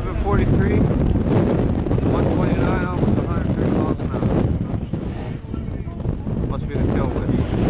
1143, 129, almost 130 miles an hour. Must be the tailwind.